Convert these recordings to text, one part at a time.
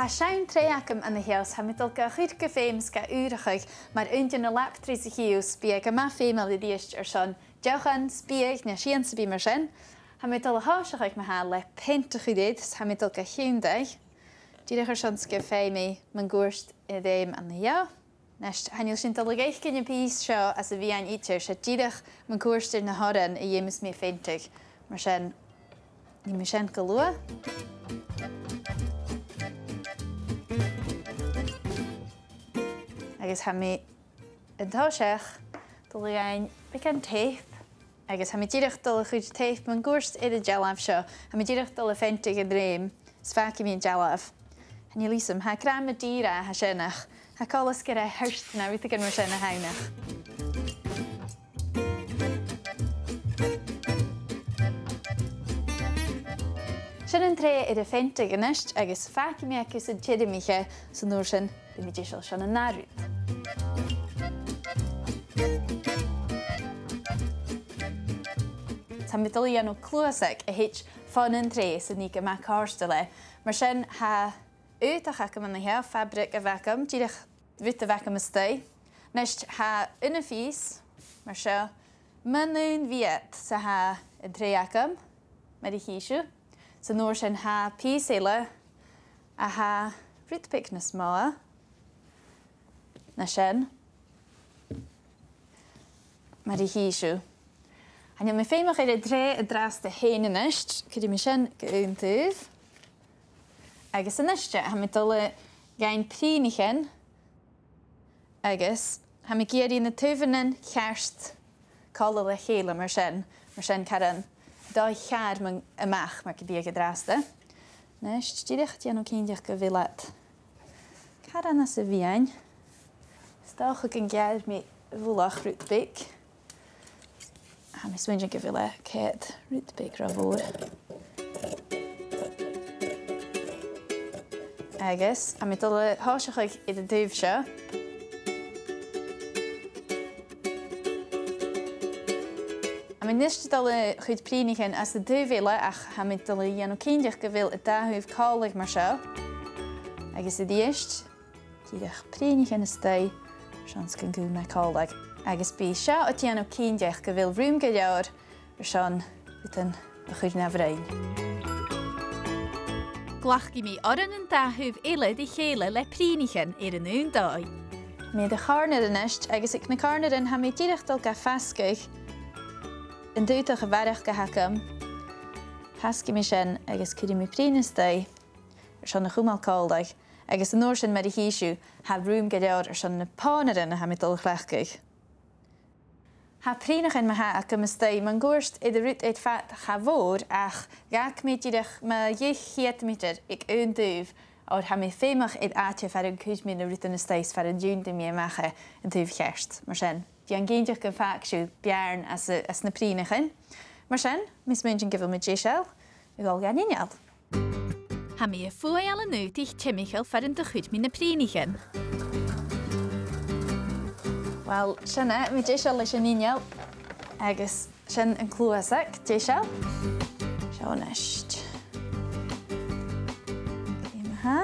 Ha siawn tre ym yn y hios ha middol gychwyr gyfeims ga ŵrachach mae'r yndion o lap tris i hiws biag yma ffeim al i ddiest ar sion. Diolch yn sbiag neu sian sy'n bim ar sian. Ha middol y hosach mae maha le pent ych i ddyd ha middol ga hiwndau. Dirach ar sion ffeim i mae'n gwrst i ddim yn y hios. Nes, hynny'n sy'n dylwg eich y pys sio as y fi a'n eitr, se dirach mae'n gwrst na nahoran i ymys mi ffeintig. Mae'n sy'n, ni mi sy'n gylwa. agus ha yn yn tawsiach dylai ein becan teip agus ha dyrach dirach dylai chwyd teip mae'n gwrs i'r gelaf sio ha dyrach dirach dylai ffentig yn dreim sfac i mi'n gelaf Hynny lysym, ha gram y dira ha sianach. ha colas gyda hyrst na wyth y yn sianach hawnach. Sian yn tre i'r ffentig yn ysg agos ffac i mi ac ys yn tiedig mi chi, sy'n nŵr sy'n ddim i ddysg sian yn narwyd. Tá medalíon i clúasach clywasig y fan ffon yn a ní ni gyma cásta le. Mar ha ut a chacha man nathe fabric a bhecham tíireach vit fyt y is sta. Nes ha y ffys, mar se manún viet sy'n ha ym, mae di chi eisiau. sa nôr sin ha pí éile a ha ritpicnas moa na sien. Mae di hi siw. A ni'n mynd ffeim o'ch i'r dre y dras dy hen yn ysg, cyd i'n sien gyda'n dydd. Agus yn ysg, a mi dyle gain prin i chen. Agus, a mi gyr i'n y tyfyn yn llerst colol y chael am yr sien. Mae'r sien caran. Doi llar mae'n ymach mae'r gyd i'r dras dy. Nes, di ddech chi anw cyn ddech gyfilad. Caran as y fiain. Dawch o'ch yn gael mi fwlach rwtbig. A mi swyn yn gyfyle ced rwtbig rafwr. Agus, a mi hos o'ch ag i dy dyf sio. A mi nes ti dyle chwyd prin i chyn as y dyfile ach a mi dyle i anw cyndiach gyfil y da hwyf coleg mar sio. Agus y prin i prinig hyn ystau. seans gon gú meáleg. Agus bí se a dhéanam cídeach go bhfuil riúm go leabhar ar sean an a chuid nehrein. Glachci mí oran an dathúh eile i chéile le prínichen ar an úndáid. Mé de cháne an neist agus na ha mé ddíirechttal go fescuich an dúta go bhharach go mi Hasci mé sin agus cuiidir mí prínasteid het agus an nóir sin mar híisiú ha rúm go leir ar sin na pánarin na hamidul chhlechcaich. Ha prínach in mathe a gomas dé mae'n gwrst idir ruút eid fat cha fôr ach gac gaach mae ieich dhéchiad mítir ag ún dúh o'r ha mé féimach iad áte fer an cúis mí na ruút na stéis fer an dún de mé yn an túh Mae'r mar sin. Dí an géideach go fáisiú bearn as na prínachin. Mar sin, mis mé an gibfuil me dé sell, i gáil gan ineal ha mi y ffwy ala nhw ti'ch chimichel ffer yn dychwyd mi'n y prin i yn. Wel, sianna, mi jeisio leis yn uniel, Agus, sian yn clwysig, jeisio. Sian, nesht. Dim ha.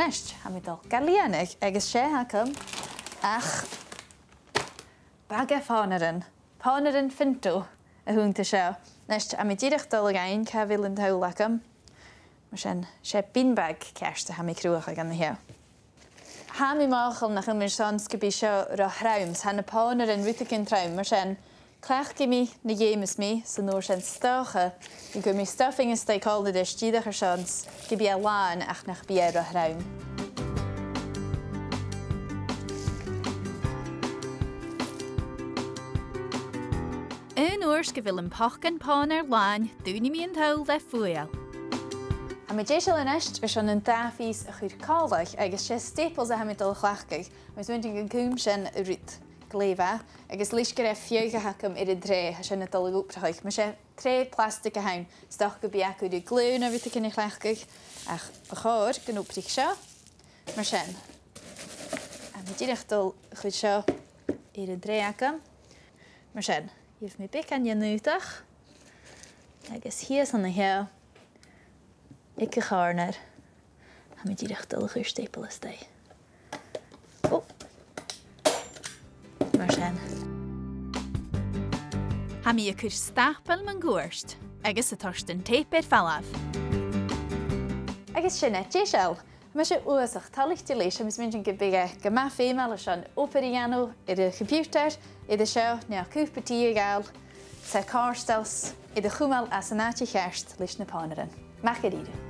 Nesht, ha mi dol garlianig, agus se ha cym. Ach, bagau ar yn ffintw, y hwn ti sio. Nesht, a mi dirach dol y gain, ca fil yn tawl mar sin sé bínbeg hami ha mé cruúach a Hami mochol na mí máchel nach an mar san gobí seo ra hraim tá napáar an rutacinn treim mar sin, Clech gi mi na dhémas mí san nóair sin stocha i go stoffing stuffing is staáda de gydach ar seans go bí láin ach nach bí a hraim. Yn uairs gyfil yn poch gan pôn ar lan, dwi'n i mi yn tail le fuil. Maéis an eist ar an an dafís a chud cálaach agus sé staples a hamidal chhlaachcaigh, mas muinting an cúm sin a rút. léfa agus lís go raibh fiúgathacham ar a dré a sinna talúprachaich me sé tré plastic a hain stoch go beacu de glún a bhíta ach a chóir ganúprí seo mar sin. A mé ddíirechttal chud seo ar a dréacham mar an ikke garner. Hame direkt algır stapelastay. Oh. Mar met je ikir stapel man het agus a torsten teipir falaf. Agus sinna, Jishel, Ik eisiau wysach talwch di te lezen. mynd i anw computer, i'r sio neu cwp y carstels, i'r chwmel a synati chest ponerin.